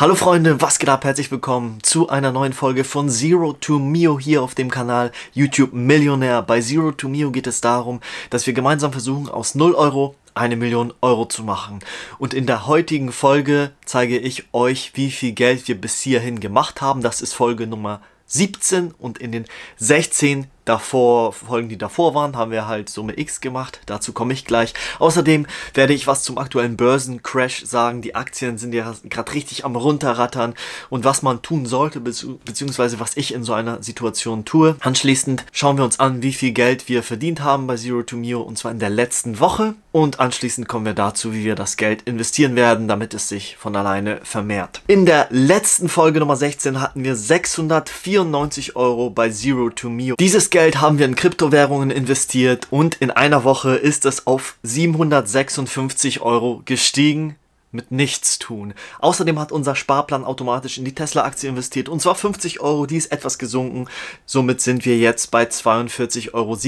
Hallo Freunde, was geht ab? Herzlich willkommen zu einer neuen Folge von Zero to Mio hier auf dem Kanal YouTube Millionär. Bei Zero to Mio geht es darum, dass wir gemeinsam versuchen, aus 0 Euro eine Million Euro zu machen. Und in der heutigen Folge zeige ich euch, wie viel Geld wir bis hierhin gemacht haben. Das ist Folge Nummer 17 und in den 16 davor, Folgen, die davor waren, haben wir halt Summe X gemacht. Dazu komme ich gleich. Außerdem werde ich was zum aktuellen Börsencrash sagen. Die Aktien sind ja gerade richtig am runterrattern und was man tun sollte, beziehungsweise was ich in so einer Situation tue. Anschließend schauen wir uns an, wie viel Geld wir verdient haben bei Zero to Mio und zwar in der letzten Woche. Und anschließend kommen wir dazu, wie wir das Geld investieren werden, damit es sich von alleine vermehrt. In der letzten Folge Nummer 16 hatten wir 694 Euro bei Zero to Mio. Dieses Geld Geld haben wir in Kryptowährungen investiert und in einer Woche ist es auf 756 Euro gestiegen mit nichts tun. Außerdem hat unser Sparplan automatisch in die Tesla-Aktie investiert und zwar 50 Euro, die ist etwas gesunken. Somit sind wir jetzt bei 42,70 Euro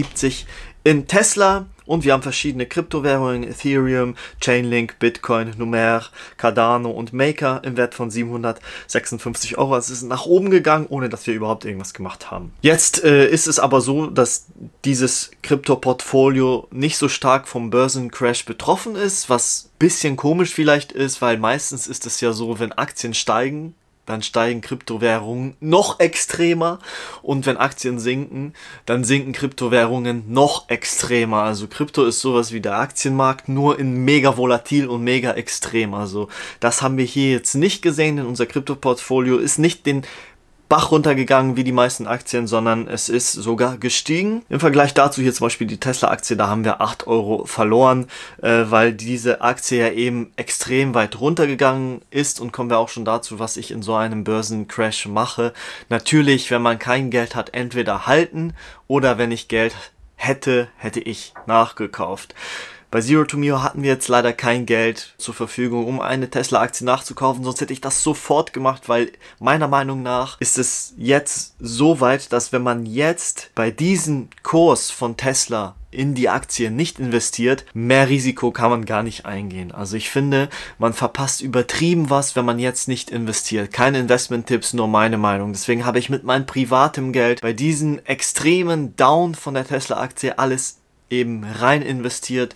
in Tesla und wir haben verschiedene Kryptowährungen, Ethereum, Chainlink, Bitcoin, Numer, Cardano und Maker im Wert von 756 Euro. Also es ist nach oben gegangen, ohne dass wir überhaupt irgendwas gemacht haben. Jetzt äh, ist es aber so, dass dieses Krypto-Portfolio nicht so stark vom Börsencrash betroffen ist, was bisschen komisch vielleicht ist, weil meistens ist es ja so, wenn Aktien steigen, dann steigen Kryptowährungen noch extremer und wenn Aktien sinken, dann sinken Kryptowährungen noch extremer. Also Krypto ist sowas wie der Aktienmarkt, nur in mega volatil und mega extrem. Also das haben wir hier jetzt nicht gesehen, denn unser Kryptoportfolio ist nicht den Bach runtergegangen wie die meisten Aktien, sondern es ist sogar gestiegen. Im Vergleich dazu hier zum Beispiel die Tesla-Aktie, da haben wir 8 Euro verloren, äh, weil diese Aktie ja eben extrem weit runtergegangen ist und kommen wir auch schon dazu, was ich in so einem Börsencrash mache. Natürlich, wenn man kein Geld hat, entweder halten oder wenn ich Geld hätte, hätte ich nachgekauft. Bei Zero to Mio hatten wir jetzt leider kein Geld zur Verfügung, um eine Tesla-Aktie nachzukaufen, sonst hätte ich das sofort gemacht, weil meiner Meinung nach ist es jetzt so weit, dass wenn man jetzt bei diesem Kurs von Tesla in die Aktie nicht investiert, mehr Risiko kann man gar nicht eingehen. Also ich finde, man verpasst übertrieben was, wenn man jetzt nicht investiert. Keine Investment-Tipps, nur meine Meinung. Deswegen habe ich mit meinem privatem Geld bei diesen extremen Down von der Tesla-Aktie alles eben rein investiert,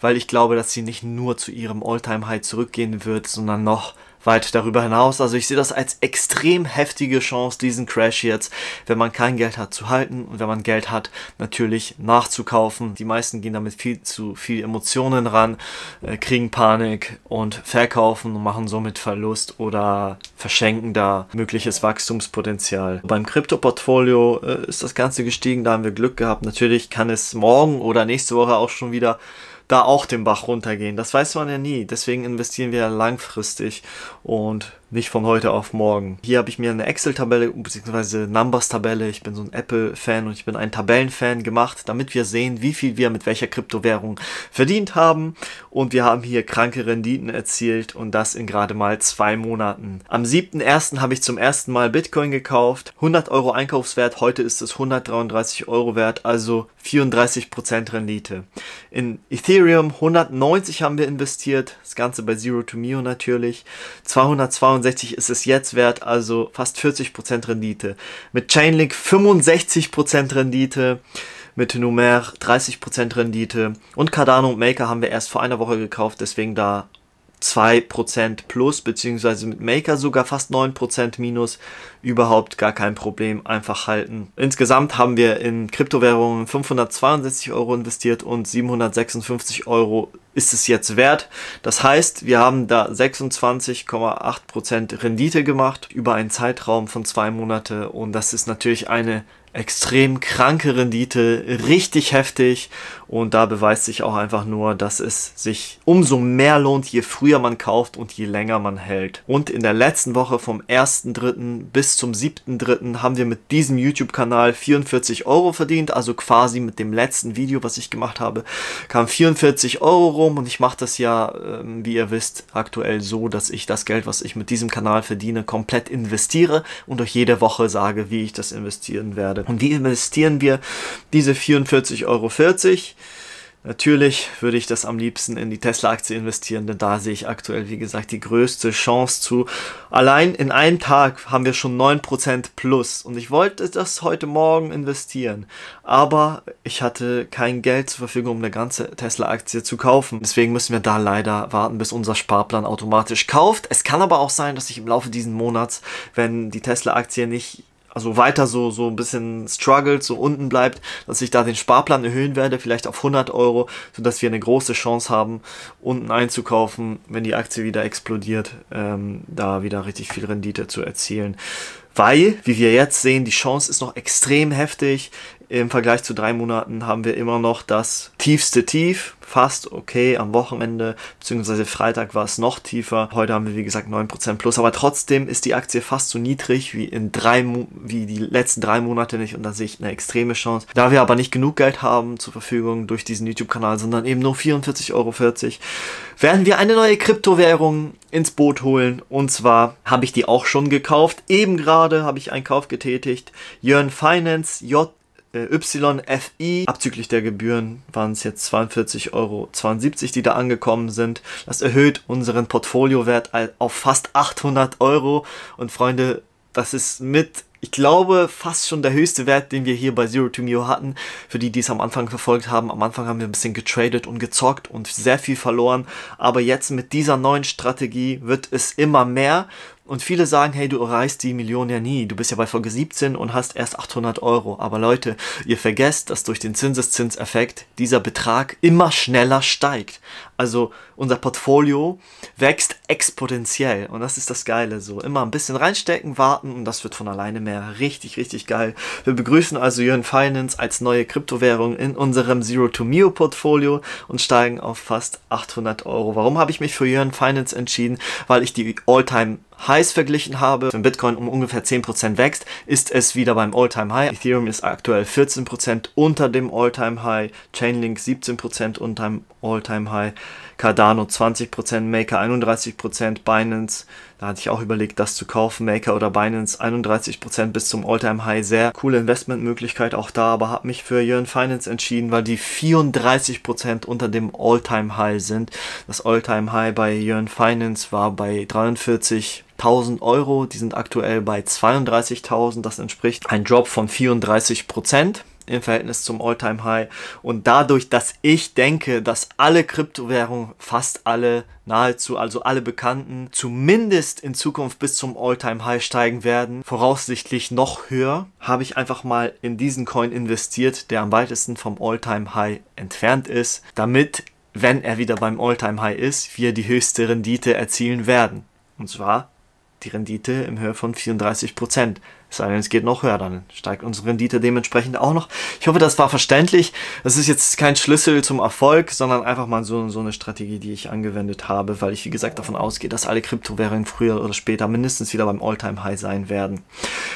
weil ich glaube, dass sie nicht nur zu ihrem All-Time-High zurückgehen wird, sondern noch weit darüber hinaus. Also ich sehe das als extrem heftige Chance, diesen Crash jetzt, wenn man kein Geld hat, zu halten und wenn man Geld hat, natürlich nachzukaufen. Die meisten gehen damit viel zu viel Emotionen ran, äh, kriegen Panik und verkaufen und machen somit Verlust oder verschenken da mögliches Wachstumspotenzial. Beim Krypto-Portfolio äh, ist das Ganze gestiegen, da haben wir Glück gehabt. Natürlich kann es morgen oder nächste Woche auch schon wieder da auch den Bach runtergehen. Das weiß man ja nie. Deswegen investieren wir langfristig und nicht von heute auf morgen. Hier habe ich mir eine Excel-Tabelle bzw. Numbers-Tabelle, ich bin so ein Apple-Fan und ich bin ein Tabellen-Fan gemacht, damit wir sehen, wie viel wir mit welcher Kryptowährung verdient haben. Und wir haben hier kranke Renditen erzielt und das in gerade mal zwei Monaten. Am 7.1. habe ich zum ersten Mal Bitcoin gekauft. 100 Euro Einkaufswert, heute ist es 133 Euro wert, also 34% Rendite. In Ethereum 190 haben wir investiert, das Ganze bei Zero to Mio natürlich. 262 ist es jetzt wert, also fast 40% Rendite. Mit Chainlink 65% Rendite mit Numer 30% Rendite und Cardano und Maker haben wir erst vor einer Woche gekauft, deswegen da 2% plus, beziehungsweise mit Maker sogar fast 9% minus. Überhaupt gar kein Problem, einfach halten. Insgesamt haben wir in Kryptowährungen 562 Euro investiert und 756 Euro ist es jetzt wert. Das heißt, wir haben da 26,8% Rendite gemacht über einen Zeitraum von zwei Monate und das ist natürlich eine extrem kranke Rendite, richtig heftig und da beweist sich auch einfach nur, dass es sich umso mehr lohnt, je früher man kauft und je länger man hält. Und in der letzten Woche vom 1.3. bis zum 7.3. haben wir mit diesem YouTube-Kanal 44 Euro verdient, also quasi mit dem letzten Video, was ich gemacht habe, kam 44 Euro rum und ich mache das ja, ähm, wie ihr wisst, aktuell so, dass ich das Geld, was ich mit diesem Kanal verdiene, komplett investiere und euch jede Woche sage, wie ich das investieren werde. Und wie investieren wir diese 44,40 Euro? Natürlich würde ich das am liebsten in die Tesla-Aktie investieren, denn da sehe ich aktuell, wie gesagt, die größte Chance zu. Allein in einem Tag haben wir schon 9% plus und ich wollte das heute Morgen investieren, aber ich hatte kein Geld zur Verfügung, um eine ganze Tesla-Aktie zu kaufen. Deswegen müssen wir da leider warten, bis unser Sparplan automatisch kauft. Es kann aber auch sein, dass ich im Laufe diesen Monats, wenn die Tesla-Aktie nicht also weiter so, so ein bisschen struggelt, so unten bleibt, dass ich da den Sparplan erhöhen werde, vielleicht auf 100 Euro, sodass wir eine große Chance haben, unten einzukaufen, wenn die Aktie wieder explodiert, ähm, da wieder richtig viel Rendite zu erzielen. Weil, wie wir jetzt sehen, die Chance ist noch extrem heftig. Im Vergleich zu drei Monaten haben wir immer noch das tiefste Tief, fast okay am Wochenende, beziehungsweise Freitag war es noch tiefer. Heute haben wir wie gesagt 9% plus, aber trotzdem ist die Aktie fast so niedrig wie in drei, wie die letzten drei Monate nicht und da sehe ich eine extreme Chance. Da wir aber nicht genug Geld haben zur Verfügung durch diesen YouTube-Kanal, sondern eben nur 44,40 Euro, werden wir eine neue Kryptowährung ins Boot holen und zwar habe ich die auch schon gekauft. Eben gerade habe ich einen Kauf getätigt. Jörn Finance, J YFI. Abzüglich der Gebühren waren es jetzt 42,72 Euro, die da angekommen sind. Das erhöht unseren Portfoliowert auf fast 800 Euro. Und Freunde, das ist mit ich glaube, fast schon der höchste Wert, den wir hier bei Zero to Mio hatten. Für die, die es am Anfang verfolgt haben. Am Anfang haben wir ein bisschen getradet und gezockt und sehr viel verloren. Aber jetzt mit dieser neuen Strategie wird es immer mehr. Und viele sagen, hey, du erreichst die Million ja nie. Du bist ja bei Folge 17 und hast erst 800 Euro. Aber Leute, ihr vergesst, dass durch den Zinseszinseffekt dieser Betrag immer schneller steigt. Also unser Portfolio wächst exponentiell. Und das ist das Geile. So immer ein bisschen reinstecken, warten und das wird von alleine mehr. Richtig, richtig geil. Wir begrüßen also Jörn Finance als neue Kryptowährung in unserem Zero to Mio Portfolio und steigen auf fast 800 Euro. Warum habe ich mich für Jörn Finance entschieden? Weil ich die All-Time Highs verglichen habe, wenn Bitcoin um ungefähr 10% wächst, ist es wieder beim All-Time High. Ethereum ist aktuell 14% unter dem All-Time High, Chainlink 17% unter dem All-Time High, Cardano 20%, Maker 31%, Binance, da hatte ich auch überlegt, das zu kaufen, Maker oder Binance 31% bis zum All-Time High, sehr coole Investmentmöglichkeit auch da, aber habe mich für Yearn Finance entschieden, weil die 34% unter dem All-Time High sind. Das All-Time High bei Yearn Finance war bei 43 1000 Euro, die sind aktuell bei 32.000, das entspricht ein Drop von 34 Prozent im Verhältnis zum Alltime High. Und dadurch, dass ich denke, dass alle Kryptowährungen, fast alle, nahezu, also alle bekannten, zumindest in Zukunft bis zum Alltime High steigen werden, voraussichtlich noch höher, habe ich einfach mal in diesen Coin investiert, der am weitesten vom Alltime High entfernt ist, damit, wenn er wieder beim Alltime High ist, wir die höchste Rendite erzielen werden. Und zwar die Rendite im Höhe von 34 Prozent. Es geht noch höher, dann steigt unsere Rendite dementsprechend auch noch. Ich hoffe, das war verständlich. Das ist jetzt kein Schlüssel zum Erfolg, sondern einfach mal so, so eine Strategie, die ich angewendet habe, weil ich, wie gesagt, davon ausgehe, dass alle Kryptowährungen früher oder später mindestens wieder beim Alltime high sein werden.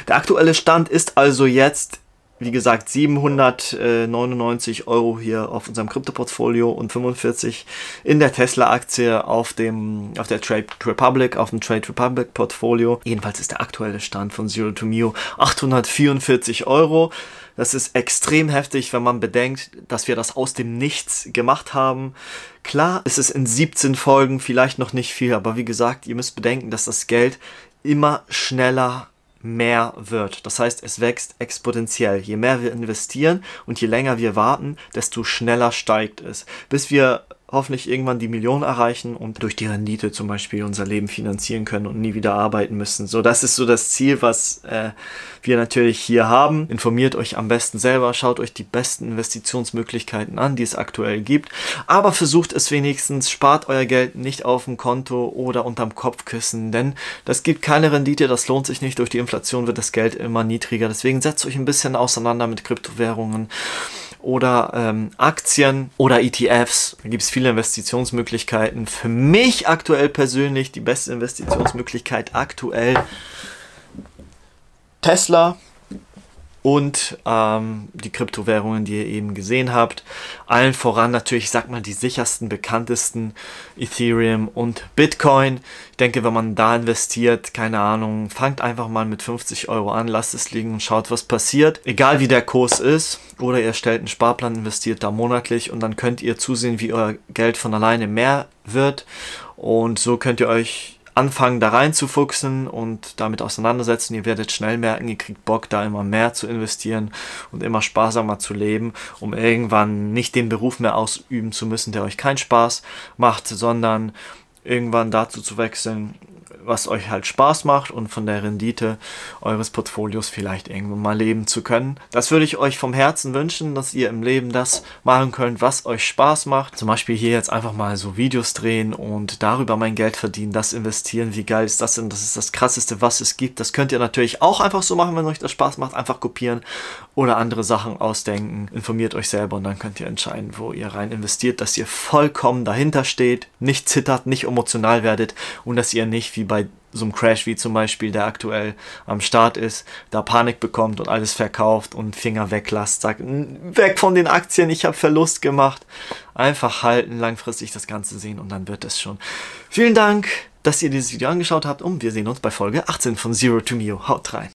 Der aktuelle Stand ist also jetzt wie gesagt, 799 Euro hier auf unserem Krypto-Portfolio und 45 in der Tesla-Aktie auf dem, auf der Trade Republic, auf dem Trade Republic Portfolio. Jedenfalls ist der aktuelle Stand von Zero to Mio 844 Euro. Das ist extrem heftig, wenn man bedenkt, dass wir das aus dem Nichts gemacht haben. Klar ist es in 17 Folgen vielleicht noch nicht viel, aber wie gesagt, ihr müsst bedenken, dass das Geld immer schneller mehr wird. Das heißt, es wächst exponentiell. Je mehr wir investieren und je länger wir warten, desto schneller steigt es. Bis wir hoffentlich irgendwann die Million erreichen und durch die Rendite zum Beispiel unser Leben finanzieren können und nie wieder arbeiten müssen. So, das ist so das Ziel, was äh, wir natürlich hier haben. Informiert euch am besten selber, schaut euch die besten Investitionsmöglichkeiten an, die es aktuell gibt. Aber versucht es wenigstens, spart euer Geld nicht auf dem Konto oder unterm Kopfkissen, denn das gibt keine Rendite, das lohnt sich nicht. Durch die Inflation wird das Geld immer niedriger. Deswegen setzt euch ein bisschen auseinander mit Kryptowährungen oder ähm, Aktien oder ETFs. Da gibt es viele Investitionsmöglichkeiten. Für mich aktuell persönlich die beste Investitionsmöglichkeit aktuell Tesla und ähm, die Kryptowährungen, die ihr eben gesehen habt. Allen voran natürlich, ich sag mal, die sichersten, bekanntesten Ethereum und Bitcoin. Ich denke, wenn man da investiert, keine Ahnung, fangt einfach mal mit 50 Euro an, lasst es liegen und schaut, was passiert. Egal wie der Kurs ist, oder ihr stellt einen Sparplan, investiert da monatlich und dann könnt ihr zusehen, wie euer Geld von alleine mehr wird. Und so könnt ihr euch anfangen, da reinzufuchsen und damit auseinandersetzen. Ihr werdet schnell merken, ihr kriegt Bock, da immer mehr zu investieren und immer sparsamer zu leben, um irgendwann nicht den Beruf mehr ausüben zu müssen, der euch keinen Spaß macht, sondern irgendwann dazu zu wechseln, was euch halt Spaß macht und von der Rendite eures Portfolios vielleicht irgendwann mal leben zu können. Das würde ich euch vom Herzen wünschen, dass ihr im Leben das machen könnt, was euch Spaß macht. Zum Beispiel hier jetzt einfach mal so Videos drehen und darüber mein Geld verdienen, das investieren. Wie geil ist das denn? Das ist das krasseste, was es gibt. Das könnt ihr natürlich auch einfach so machen, wenn euch das Spaß macht. Einfach kopieren oder andere Sachen ausdenken. Informiert euch selber und dann könnt ihr entscheiden, wo ihr rein investiert, dass ihr vollkommen dahinter steht, nicht zittert, nicht emotional werdet und dass ihr nicht wie bei so einem Crash wie zum Beispiel, der aktuell am Start ist, da Panik bekommt und alles verkauft und Finger weglasst, sagt, weg von den Aktien, ich habe Verlust gemacht. Einfach halten, langfristig das Ganze sehen und dann wird es schon. Vielen Dank, dass ihr dieses Video angeschaut habt und wir sehen uns bei Folge 18 von Zero to Mio. Haut rein.